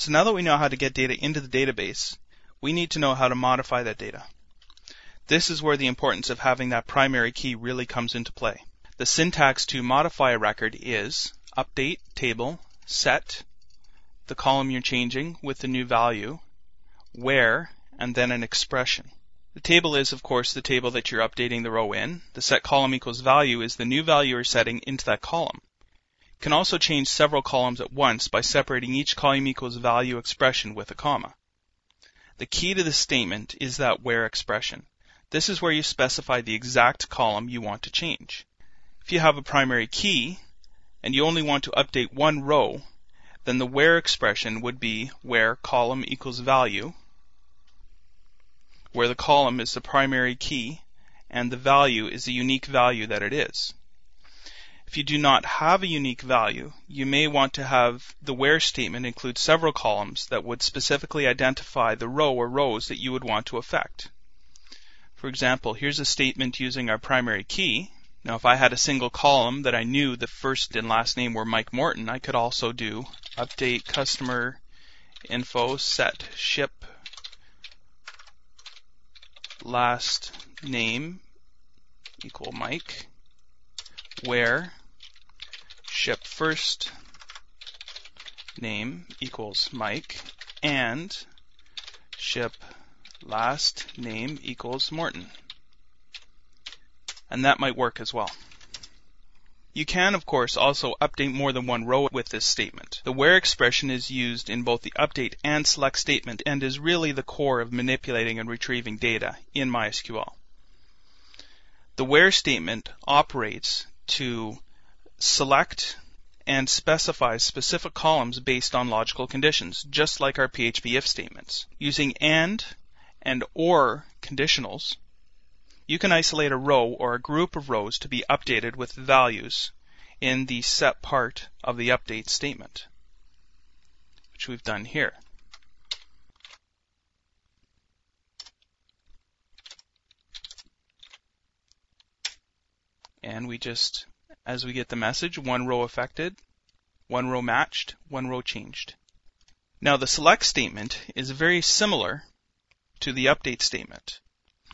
So now that we know how to get data into the database, we need to know how to modify that data. This is where the importance of having that primary key really comes into play. The syntax to modify a record is update table set the column you're changing with the new value, where, and then an expression. The table is, of course, the table that you're updating the row in. The set column equals value is the new value you're setting into that column can also change several columns at once by separating each column equals value expression with a comma. The key to this statement is that where expression. This is where you specify the exact column you want to change. If you have a primary key and you only want to update one row, then the where expression would be where column equals value, where the column is the primary key and the value is the unique value that it is. If you do not have a unique value, you may want to have the where statement include several columns that would specifically identify the row or rows that you would want to affect. For example, here's a statement using our primary key. Now if I had a single column that I knew the first and last name were Mike Morton, I could also do update customer info set ship last name equal Mike where ship first name equals Mike and ship last name equals Morton. And that might work as well. You can, of course, also update more than one row with this statement. The where expression is used in both the update and select statement and is really the core of manipulating and retrieving data in MySQL. The where statement operates to select and specify specific columns based on logical conditions, just like our PHP if statements. Using AND and OR conditionals, you can isolate a row or a group of rows to be updated with values in the set part of the update statement, which we've done here. And we just as we get the message, one row affected, one row matched, one row changed. Now the select statement is very similar to the update statement,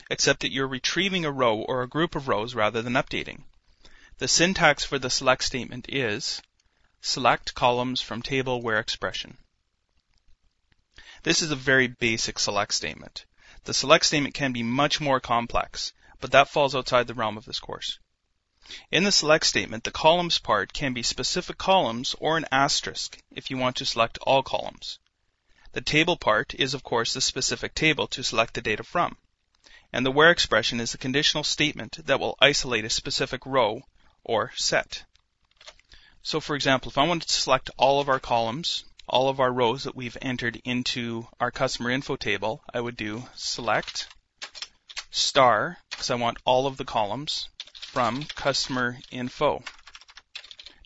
except that you're retrieving a row or a group of rows rather than updating. The syntax for the select statement is select columns from table where expression. This is a very basic select statement. The select statement can be much more complex, but that falls outside the realm of this course. In the select statement, the columns part can be specific columns or an asterisk if you want to select all columns. The table part is of course the specific table to select the data from. And the where expression is the conditional statement that will isolate a specific row or set. So for example, if I wanted to select all of our columns, all of our rows that we've entered into our customer info table, I would do select star because I want all of the columns from customer info.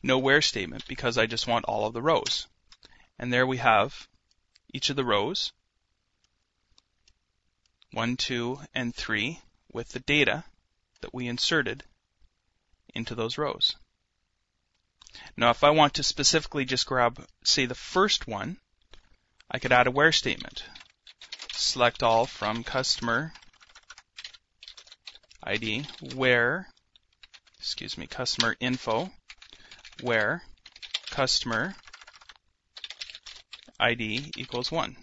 No where statement because I just want all of the rows. And there we have each of the rows, one, two, and three, with the data that we inserted into those rows. Now if I want to specifically just grab, say, the first one, I could add a where statement. Select all from customer ID where excuse me, customer info, where customer ID equals 1.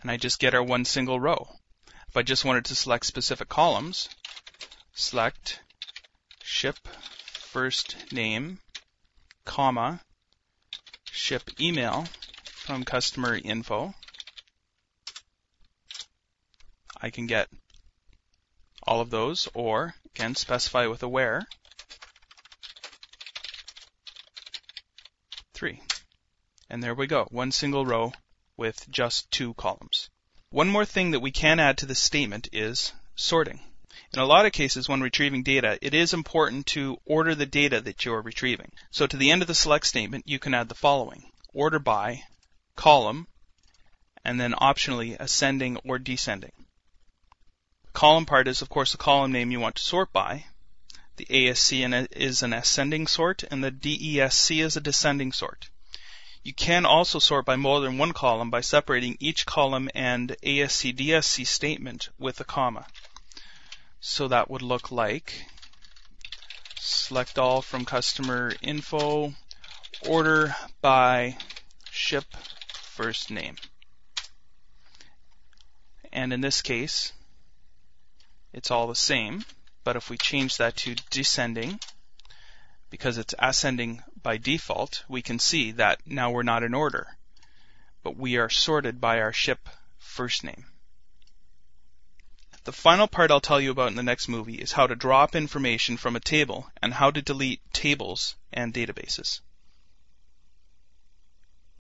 And I just get our one single row. If I just wanted to select specific columns, select ship first name, comma, ship email from customer info. I can get all of those, or can specify with a where. 3. And there we go, one single row with just two columns. One more thing that we can add to this statement is sorting. In a lot of cases when retrieving data, it is important to order the data that you are retrieving. So to the end of the select statement, you can add the following. Order by, column, and then optionally ascending or descending. Column part is, of course, the column name you want to sort by. The ASC is an ascending sort, and the DESC is a descending sort. You can also sort by more than one column by separating each column and ASC DSC statement with a comma. So that would look like select all from customer info, order by ship first name. And in this case, it's all the same. But if we change that to descending, because it's ascending by default, we can see that now we're not in order, but we are sorted by our ship first name. The final part I'll tell you about in the next movie is how to drop information from a table and how to delete tables and databases.